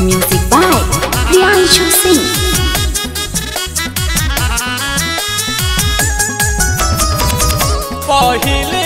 Music by Priyanshu Singh. पहिले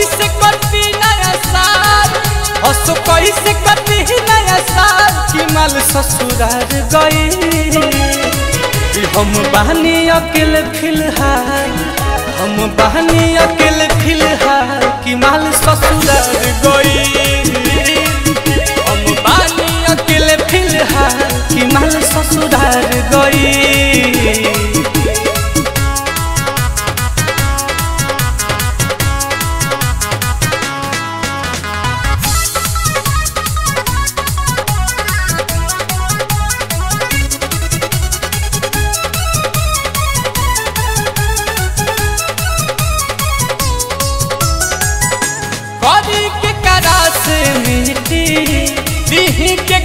कैसे करती नया साल? कैसे करती नया साल? ससुरार गई। हम बहनी अकेले फ़िलहाल। हम बहनी अकेले फ़िलहाल। कि माल ससुरार गई। हम बहनी अकेले फ़िलहाल। कि माल ससुरार गई।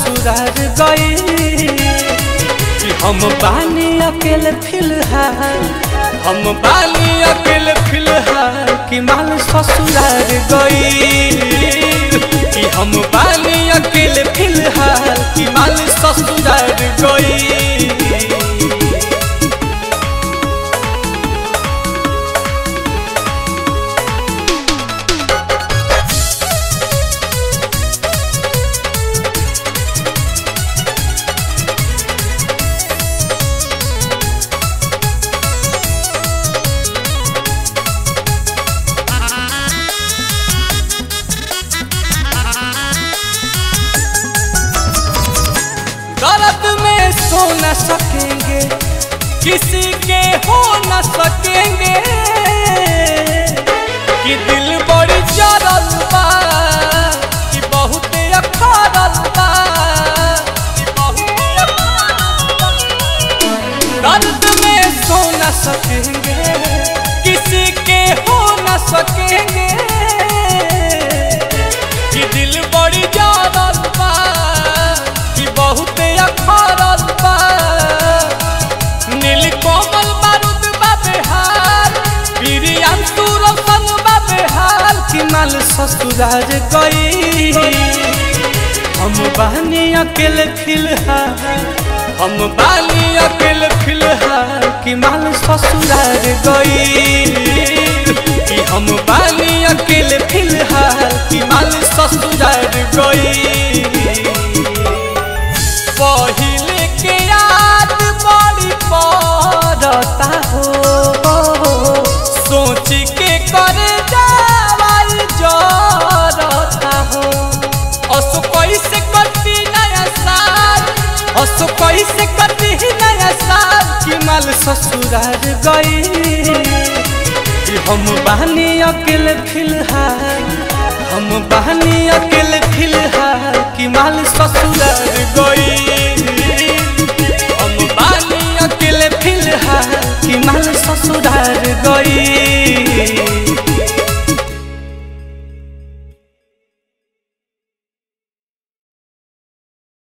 ससुरार गई हम बानी अकेले फ़िलहाल हम बानी अकेले फ़िलहाल कि माल ससुरार गई हम बानी अकेले फ़िलहाल कि माल ससुरार गई। न सकेंगे किसी के हो न सकेंगे कि ससुरार गई हम बहनी अकेले फ़िलहाल हम बाली अकेले फ़िलहाल कि माल ससुरार गई। हम बाली अकेले फ़िलहाल कि माल ससुरार गई। कैसे करती नया साल कि माल ससुरार गई। हम बहनी अकेले फ़िलहाल, हम बहनी अकेले फ़िलहाल कि माल ससुरार गई। हम बहनी अकेले फ़िलहाल कि माल ससुरार गई।